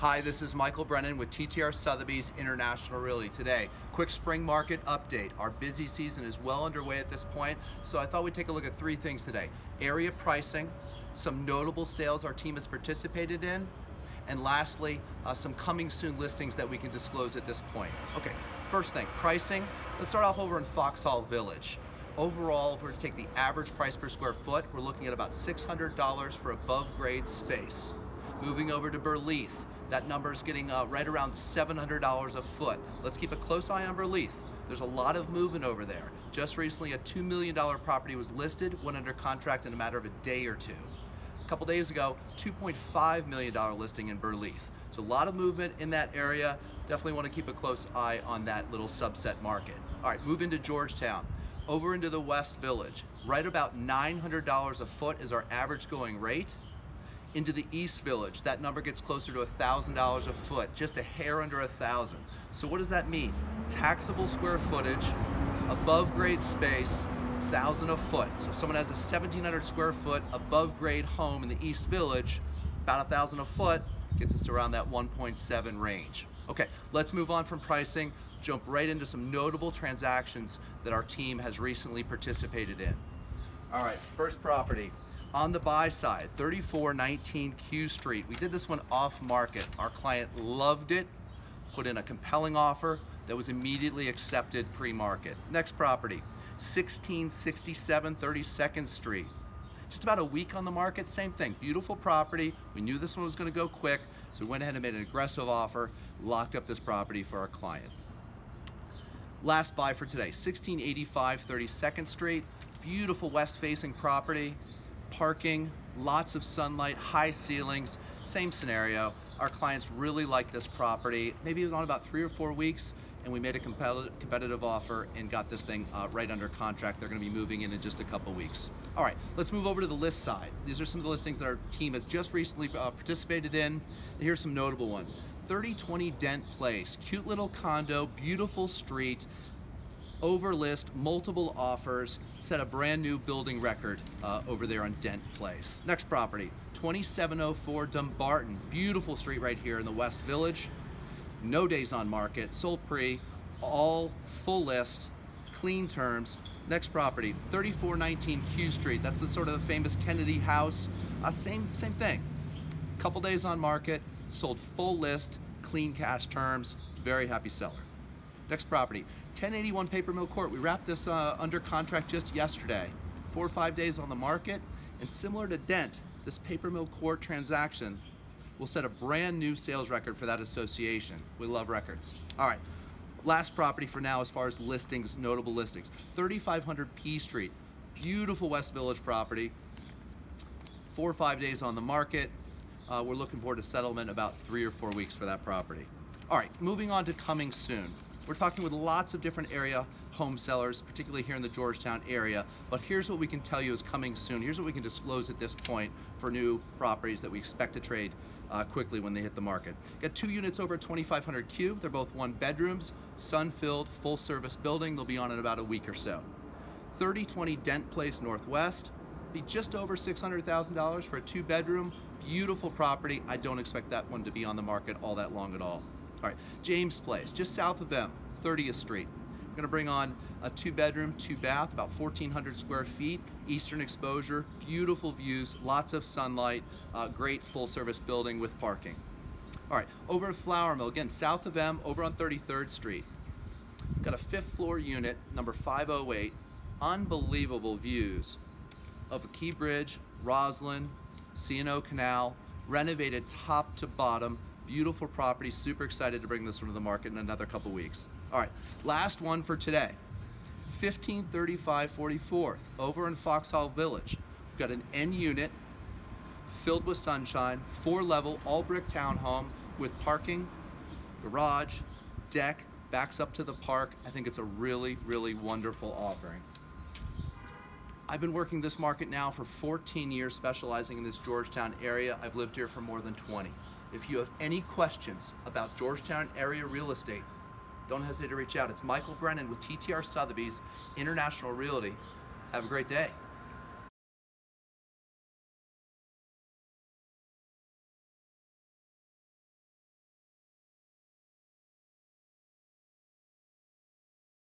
Hi, this is Michael Brennan with TTR Sotheby's International Realty. Today, quick spring market update. Our busy season is well underway at this point, so I thought we'd take a look at three things today. Area pricing, some notable sales our team has participated in, and lastly, uh, some coming soon listings that we can disclose at this point. Okay, first thing, pricing. Let's start off over in Foxhall Village. Overall, if we're to take the average price per square foot, we're looking at about $600 for above grade space. Moving over to Burleith, that number is getting uh, right around $700 a foot. Let's keep a close eye on Burleith. There's a lot of movement over there. Just recently, a $2 million property was listed, went under contract in a matter of a day or two. A couple days ago, $2.5 million listing in Burleith. So a lot of movement in that area. Definitely want to keep a close eye on that little subset market. All right, move into Georgetown. Over into the West Village. Right about $900 a foot is our average going rate into the East Village. That number gets closer to $1,000 a foot, just a hair under a thousand. So what does that mean? Taxable square footage, above grade space, thousand a foot. So if someone has a 1,700 square foot above grade home in the East Village, about a thousand a foot, gets us around that 1.7 range. Okay, let's move on from pricing, jump right into some notable transactions that our team has recently participated in. All right, first property, on the buy side, 3419 Q Street. We did this one off market. Our client loved it, put in a compelling offer that was immediately accepted pre-market. Next property, 1667 32nd Street. Just about a week on the market, same thing. Beautiful property. We knew this one was gonna go quick, so we went ahead and made an aggressive offer, locked up this property for our client. Last buy for today, 1685 32nd Street. Beautiful west-facing property parking, lots of sunlight, high ceilings, same scenario. Our clients really like this property. Maybe it was on about three or four weeks and we made a competitive offer and got this thing uh, right under contract. They're gonna be moving in in just a couple weeks. All right, let's move over to the list side. These are some of the listings that our team has just recently uh, participated in. And here's some notable ones. 3020 Dent Place, cute little condo, beautiful street, overlist, multiple offers, set a brand new building record uh, over there on Dent Place. Next property, 2704 Dumbarton, beautiful street right here in the West Village. No days on market, sold pre, all full list, clean terms. Next property, 3419 Q Street. That's the sort of the famous Kennedy house. Uh, same, same thing. Couple days on market, sold full list, clean cash terms, very happy seller. Next property, 1081 Paper Mill Court. We wrapped this uh, under contract just yesterday. Four or five days on the market. And similar to Dent, this Paper Mill Court transaction will set a brand new sales record for that association. We love records. All right, last property for now as far as listings, notable listings. 3500 P Street, beautiful West Village property. Four or five days on the market. Uh, we're looking forward to settlement about three or four weeks for that property. All right, moving on to coming soon. We're talking with lots of different area home sellers, particularly here in the Georgetown area. But here's what we can tell you is coming soon. Here's what we can disclose at this point for new properties that we expect to trade uh, quickly when they hit the market. Got two units over 2,500 cube. They're both one bedrooms, sun-filled, full-service building. They'll be on in about a week or so. 3020 Dent Place Northwest. Be just over $600,000 for a two-bedroom, beautiful property. I don't expect that one to be on the market all that long at all. All right, James Place, just south of them, 30th Street. I'm gonna bring on a two bedroom, two bath, about 1,400 square feet, eastern exposure, beautiful views, lots of sunlight, uh, great full service building with parking. All right, over at Flour Mill, again, south of them, over on 33rd Street. Got a fifth floor unit, number 508, unbelievable views of the Key Bridge, Rosslyn, C&O Canal, renovated top to bottom, Beautiful property, super excited to bring this one to the market in another couple weeks. All right, last one for today. 1535 44th, over in Foxhall Village. We've got an N unit filled with sunshine, four level, all brick townhome with parking, garage, deck, backs up to the park. I think it's a really, really wonderful offering. I've been working this market now for 14 years, specializing in this Georgetown area. I've lived here for more than 20. If you have any questions about Georgetown area real estate, don't hesitate to reach out. It's Michael Brennan with TTR Sotheby's International Realty. Have a great day.